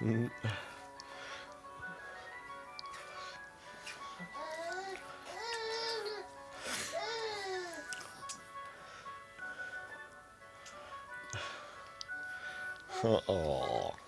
うん。ああ。